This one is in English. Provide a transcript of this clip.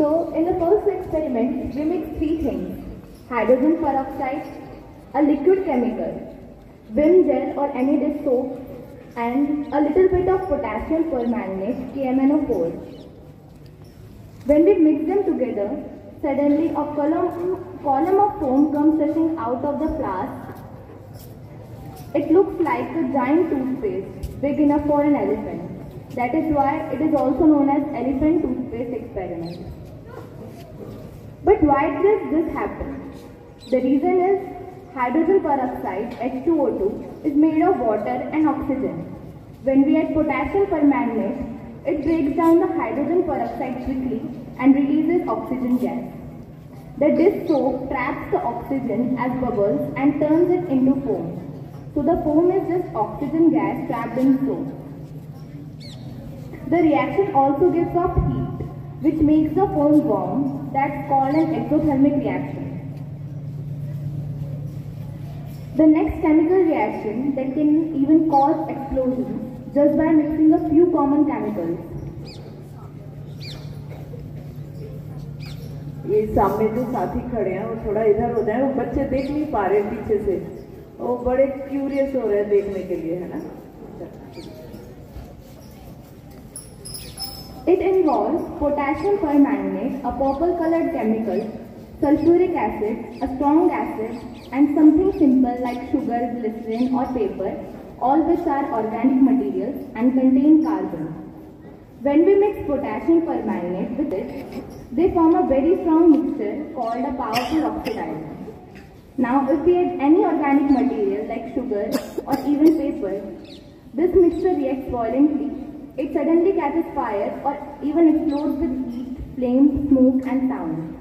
So, in the first experiment, we mixed three things. Hydrogen peroxide, a liquid chemical, Vim gel or any dish soap, and a little bit of potassium permanganate, KMNO4. When we mix them together, suddenly a column, column of foam comes rushing out of the flask. It looks like a giant toothpaste, big enough for an elephant. That is why it is also known as elephant toothpaste experiment. But why does this happen? The reason is hydrogen peroxide H2O2 is made of water and oxygen. When we add potassium permanganate, it breaks down the hydrogen peroxide quickly and releases oxygen gas. The dish soap traps the oxygen as bubbles and turns it into foam. So the foam is just oxygen gas trapped in soap. The reaction also gives off heat, which makes the foam warm. That's called an exothermic reaction. The next chemical reaction that can even cause explosions just by mixing a few common chemicals. ये सामने जो साथी खड़े हैं वो थोड़ा इधर हो जाए वो बच्चे देख नहीं पा रहे पीछे से वो बड़े क्यूरियस हो रहे हैं देखने के लिए है ना It involves potassium permanganate, a purple colored chemical, sulfuric acid, a strong acid, and something simple like sugar, glycerin, or paper, all which are organic materials and contain carbon. When we mix potassium permanganate with it, they form a very strong mixture called a powerful oxidizer. Now, if we add any organic material like sugar or even paper, this mixture reacts violently. It suddenly catches fire or even explodes with heat, flames, smoke and sound.